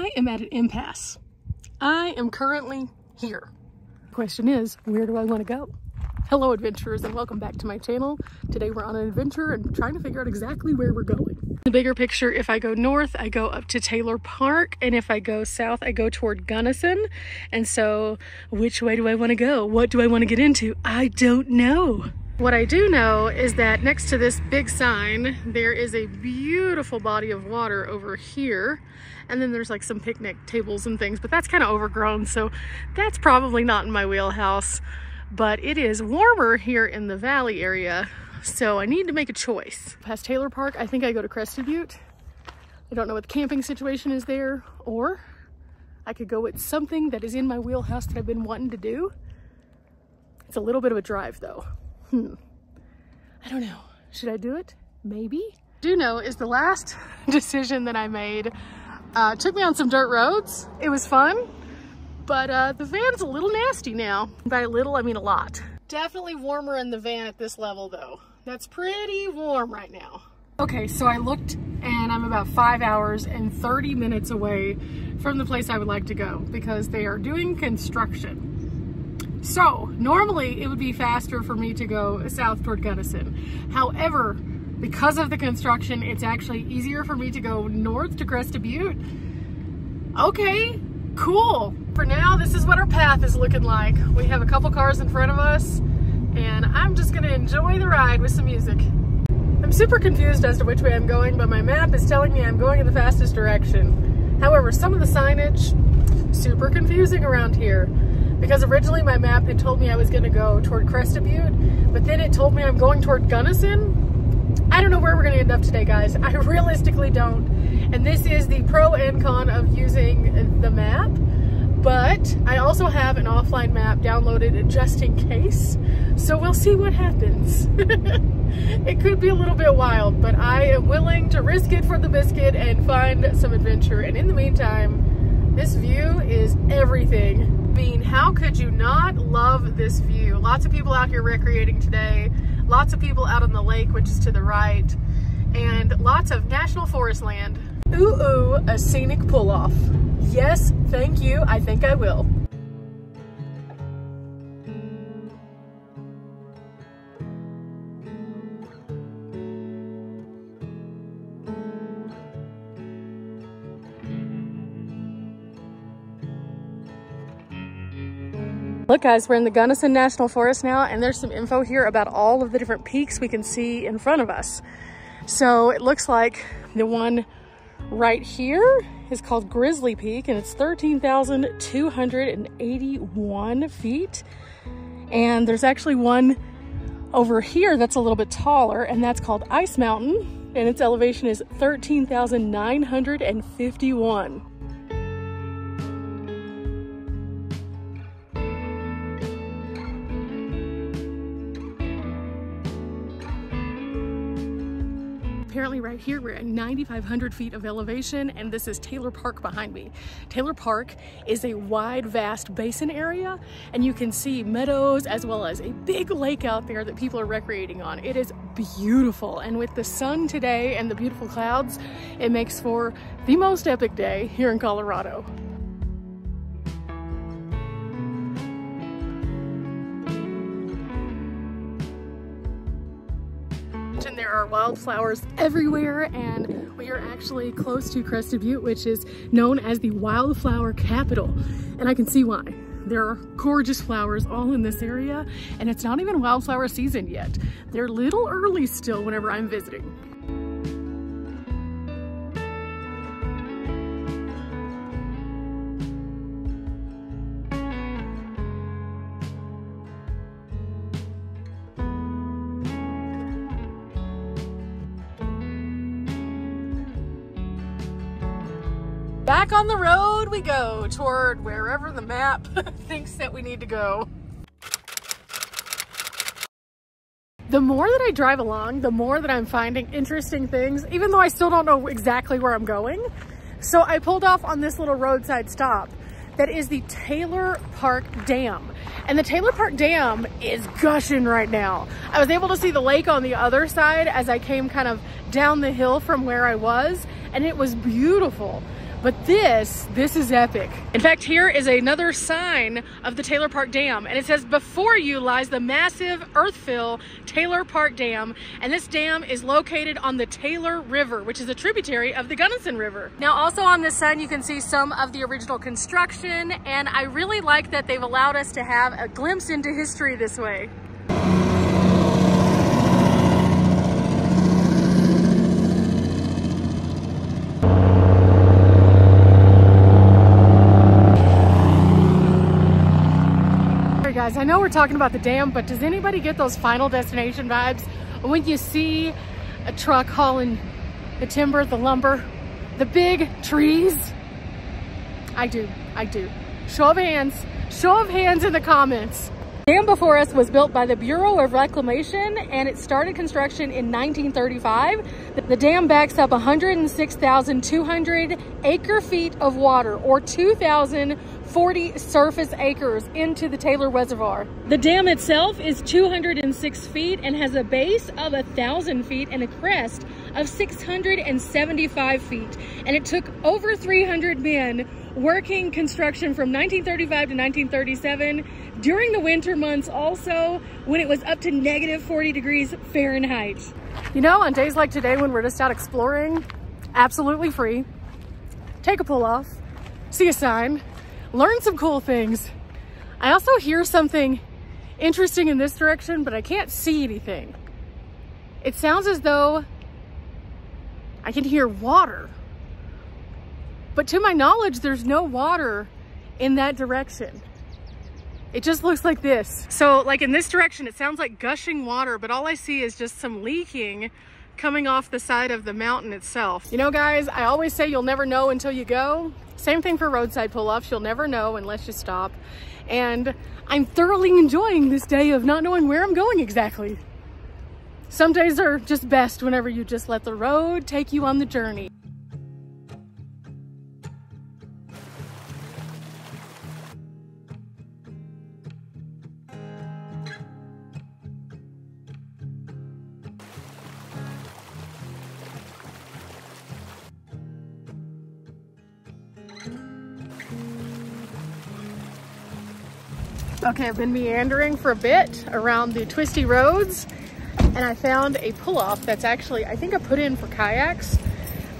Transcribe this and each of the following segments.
I am at an impasse. I am currently here. Question is, where do I want to go? Hello adventurers and welcome back to my channel. Today we're on an adventure and trying to figure out exactly where we're going. The bigger picture, if I go north, I go up to Taylor Park and if I go south, I go toward Gunnison. And so which way do I want to go? What do I want to get into? I don't know. What I do know is that next to this big sign, there is a beautiful body of water over here. And then there's like some picnic tables and things, but that's kind of overgrown. So that's probably not in my wheelhouse but it is warmer here in the valley area, so I need to make a choice. Past Taylor Park, I think I go to Crested Butte. I don't know what the camping situation is there, or I could go with something that is in my wheelhouse that I've been wanting to do. It's a little bit of a drive though. Hmm. I don't know. Should I do it? Maybe. Do know is the last decision that I made uh, took me on some dirt roads. It was fun but uh, the van's a little nasty now. By a little, I mean a lot. Definitely warmer in the van at this level though. That's pretty warm right now. Okay, so I looked and I'm about five hours and 30 minutes away from the place I would like to go because they are doing construction. So normally it would be faster for me to go south toward Gunnison. However, because of the construction, it's actually easier for me to go north to Crested Butte. Okay, cool. For now, this is what our path is looking like. We have a couple cars in front of us and I'm just gonna enjoy the ride with some music. I'm super confused as to which way I'm going, but my map is telling me I'm going in the fastest direction. However, some of the signage, super confusing around here. Because originally my map had told me I was gonna go toward Crested Butte, but then it told me I'm going toward Gunnison. I don't know where we're gonna end up today, guys. I realistically don't. And this is the pro and con of using the map but I also have an offline map downloaded just in case. So we'll see what happens. it could be a little bit wild, but I am willing to risk it for the biscuit and find some adventure. And in the meantime, this view is everything. Mean, how could you not love this view? Lots of people out here recreating today. Lots of people out on the lake, which is to the right. And lots of national forest land. Ooh, ooh, a scenic pull-off. Yes, thank you. I think I will. Look guys, we're in the Gunnison National Forest now and there's some info here about all of the different peaks we can see in front of us. So it looks like the one right here is called Grizzly Peak and it's 13,281 feet. And there's actually one over here that's a little bit taller and that's called Ice Mountain and its elevation is 13,951. Apparently right here we're at 9,500 feet of elevation and this is Taylor Park behind me. Taylor Park is a wide, vast basin area and you can see meadows as well as a big lake out there that people are recreating on. It is beautiful and with the sun today and the beautiful clouds, it makes for the most epic day here in Colorado. There are wildflowers everywhere and we are actually close to Crested Butte, which is known as the wildflower capital. And I can see why. There are gorgeous flowers all in this area and it's not even wildflower season yet. They're a little early still whenever I'm visiting. Back on the road we go toward wherever the map thinks that we need to go. The more that I drive along, the more that I'm finding interesting things, even though I still don't know exactly where I'm going. So I pulled off on this little roadside stop that is the Taylor Park Dam. And the Taylor Park Dam is gushing right now. I was able to see the lake on the other side as I came kind of down the hill from where I was, and it was beautiful. But this, this is epic. In fact, here is another sign of the Taylor Park Dam, and it says, before you lies the massive earthfill Taylor Park Dam, and this dam is located on the Taylor River, which is a tributary of the Gunnison River. Now, also on this sign, you can see some of the original construction, and I really like that they've allowed us to have a glimpse into history this way. guys, I know we're talking about the dam, but does anybody get those final destination vibes when you see a truck hauling the timber, the lumber, the big trees? I do, I do. Show of hands, show of hands in the comments. Dam before us was built by the Bureau of Reclamation and it started construction in 1935. The dam backs up 106,200 acre feet of water or 2,040 surface acres into the Taylor Reservoir. The dam itself is 206 feet and has a base of 1,000 feet and a crest of 675 feet. And it took over 300 men working construction from 1935 to 1937 during the winter months also when it was up to negative 40 degrees Fahrenheit. You know, on days like today when we're just out exploring, absolutely free, take a pull off, see a sign, learn some cool things. I also hear something interesting in this direction, but I can't see anything. It sounds as though I can hear water. But to my knowledge, there's no water in that direction. It just looks like this. So like in this direction, it sounds like gushing water, but all I see is just some leaking coming off the side of the mountain itself. You know, guys, I always say you'll never know until you go. Same thing for roadside pull-offs. You'll never know unless you stop. And I'm thoroughly enjoying this day of not knowing where I'm going exactly. Some days are just best whenever you just let the road take you on the journey. Okay, I've been meandering for a bit around the twisty roads and I found a pull-off that's actually, I think I put in for kayaks,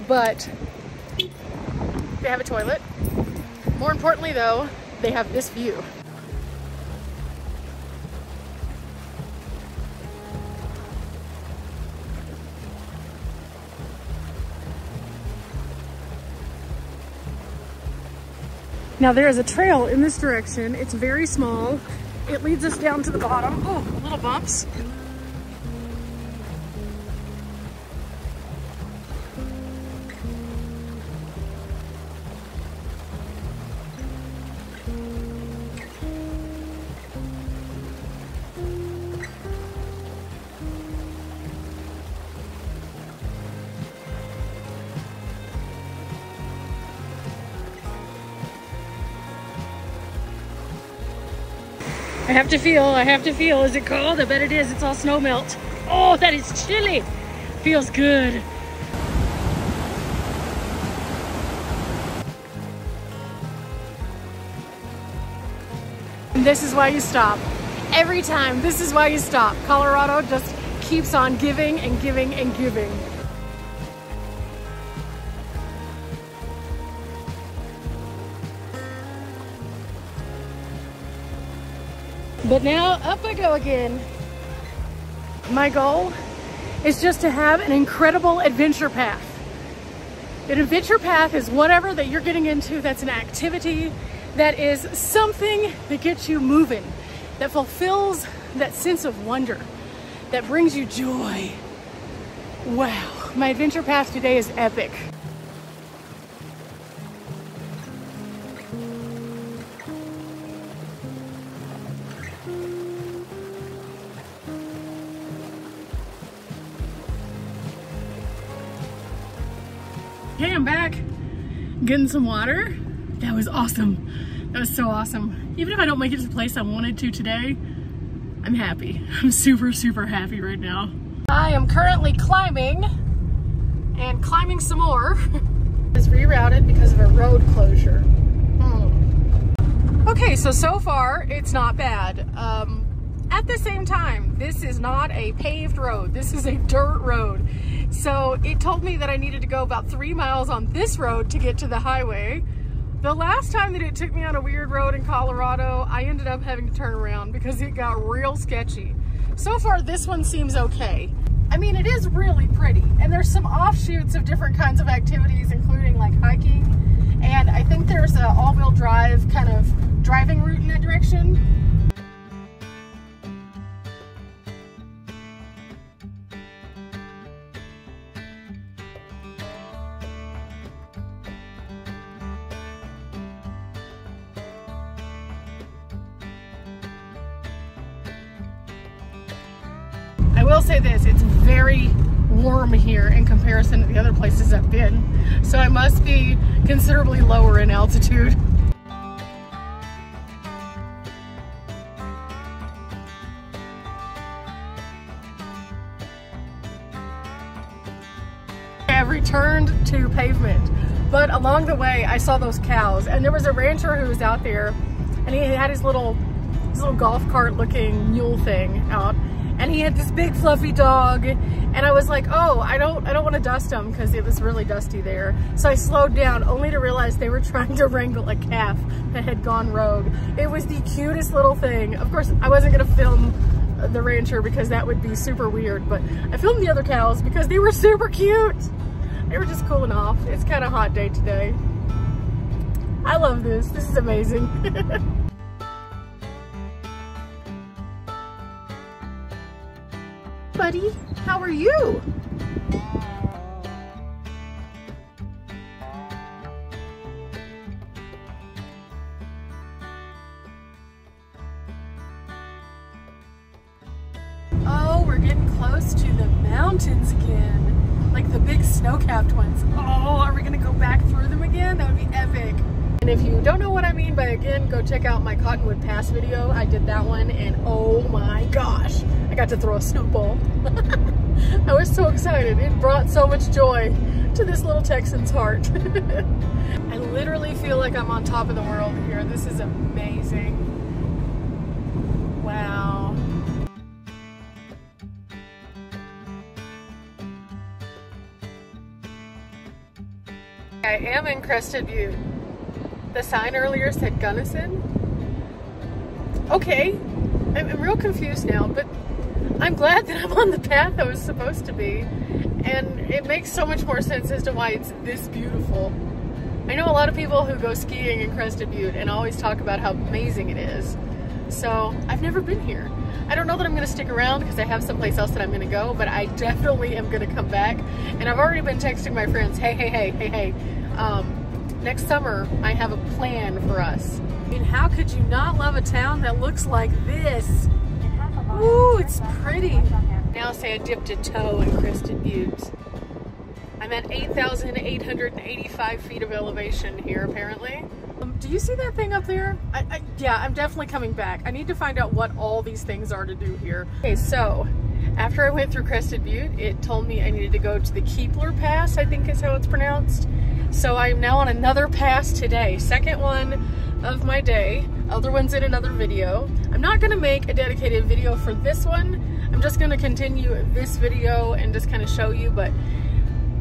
but they have a toilet. More importantly though, they have this view. Now there is a trail in this direction. It's very small. It leads us down to the bottom. Oh, little bumps. I have to feel, I have to feel. Is it cold? I bet it is. It's all snow melt. Oh, that is chilly. Feels good. And this is why you stop. Every time, this is why you stop. Colorado just keeps on giving and giving and giving. But now up I go again. My goal is just to have an incredible adventure path. An adventure path is whatever that you're getting into that's an activity that is something that gets you moving, that fulfills that sense of wonder, that brings you joy. Wow, my adventure path today is epic. Getting some water. That was awesome. That was so awesome. Even if I don't make it to the place I wanted to today, I'm happy. I'm super, super happy right now. I am currently climbing and climbing some more Is rerouted because of a road closure. Hmm. Okay, so so far it's not bad. Um, at the same time, this is not a paved road. This is a dirt road. So it told me that I needed to go about three miles on this road to get to the highway. The last time that it took me on a weird road in Colorado, I ended up having to turn around because it got real sketchy. So far, this one seems okay. I mean, it is really pretty, and there's some offshoots of different kinds of activities, including like hiking, and I think there's an all-wheel drive kind of driving route in that direction. Warm here in comparison to the other places I've been. So I must be considerably lower in altitude. I've returned to pavement, but along the way I saw those cows and there was a rancher who was out there and he had his little, his little golf cart looking mule thing out and he had this big fluffy dog. And I was like oh I don't I don't want to dust him because it was really dusty there. So I slowed down only to realize they were trying to wrangle a calf that had gone rogue. It was the cutest little thing. Of course I wasn't gonna film the rancher because that would be super weird but I filmed the other cows because they were super cute. They were just cooling off. It's kind of hot day today. I love this. This is amazing buddy. How are you? Oh, we're getting close to the mountains again. Like the big snow-capped ones. Oh, are we gonna go back through them again? That would be epic. And if you don't know what I mean by again, go check out my Cottonwood Pass video. I did that one and oh my gosh, I got to throw a snowball. I was so excited. It brought so much joy to this little Texan's heart. I literally feel like I'm on top of the world here. This is amazing. Wow. I am in Crested Butte. The sign earlier said Gunnison. Okay, I'm, real confused now, but I'm glad that I'm on the path I was supposed to be. And it makes so much more sense as to why it's this beautiful. I know a lot of people who go skiing in Crested Butte and always talk about how amazing it is. So I've never been here. I don't know that I'm gonna stick around because I have someplace else that I'm gonna go, but I definitely am gonna come back. And I've already been texting my friends, hey, hey, hey, hey, hey, um, next summer I have a plan for us. I mean, how could you not love a town that looks like this? Ooh, it's pretty. Now say I dipped a toe in Crested Butte. I'm at 8,885 feet of elevation here, apparently. Um, do you see that thing up there? I, I, yeah, I'm definitely coming back. I need to find out what all these things are to do here. Okay, so after I went through Crested Butte, it told me I needed to go to the Keepler Pass, I think is how it's pronounced. So I'm now on another pass today, second one of my day. Other one's in another video. I'm not gonna make a dedicated video for this one. I'm just gonna continue this video and just kind of show you, but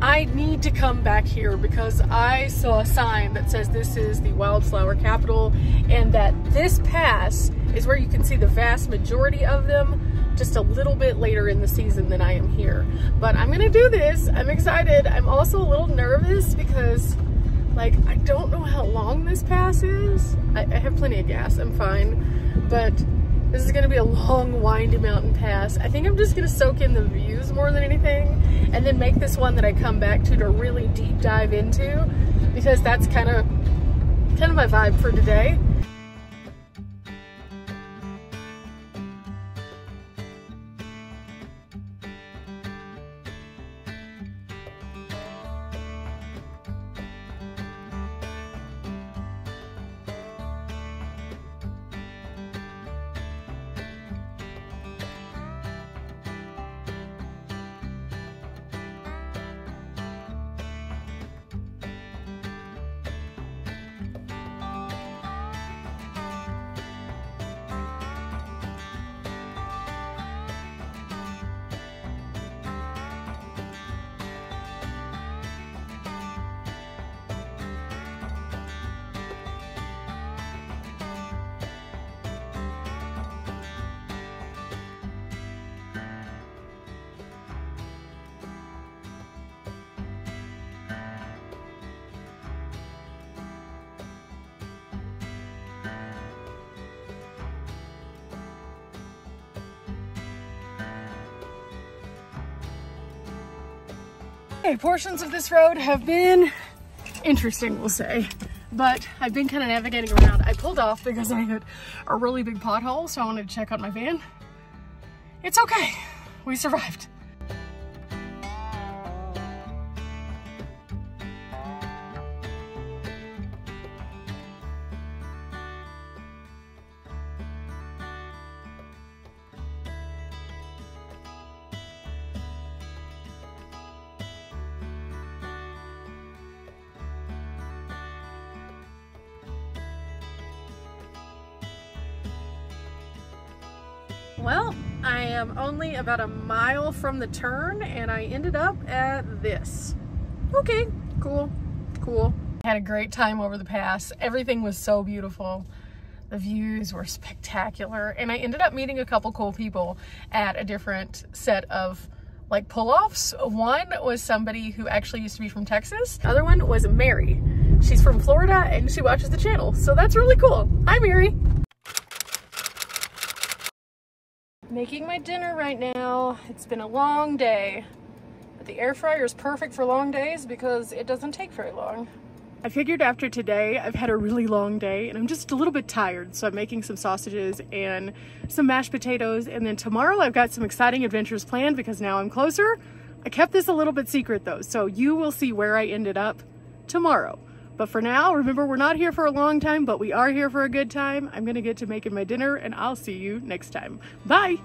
I need to come back here because I saw a sign that says this is the wildflower capital and that this pass is where you can see the vast majority of them just a little bit later in the season than I am here. But I'm gonna do this. I'm excited. I'm also a little nervous because like I don't know long this pass is. I, I have plenty of gas, I'm fine. But this is gonna be a long, windy mountain pass. I think I'm just gonna soak in the views more than anything and then make this one that I come back to to really deep dive into because that's kind of kind of my vibe for today. Okay, portions of this road have been interesting, we'll say. But I've been kind of navigating around. I pulled off because I hit a really big pothole, so I wanted to check on my van. It's okay. We survived. About a mile from the turn and I ended up at this. Okay, cool, cool. Had a great time over the pass. Everything was so beautiful. The views were spectacular. And I ended up meeting a couple cool people at a different set of like pull-offs. One was somebody who actually used to be from Texas. The other one was Mary. She's from Florida and she watches the channel. So that's really cool. Hi, Mary. Making my dinner right now. It's been a long day, but the air fryer is perfect for long days because it doesn't take very long. I figured after today, I've had a really long day and I'm just a little bit tired. So I'm making some sausages and some mashed potatoes. And then tomorrow I've got some exciting adventures planned because now I'm closer. I kept this a little bit secret though. So you will see where I ended up tomorrow. But for now, remember, we're not here for a long time, but we are here for a good time. I'm gonna get to making my dinner and I'll see you next time. Bye.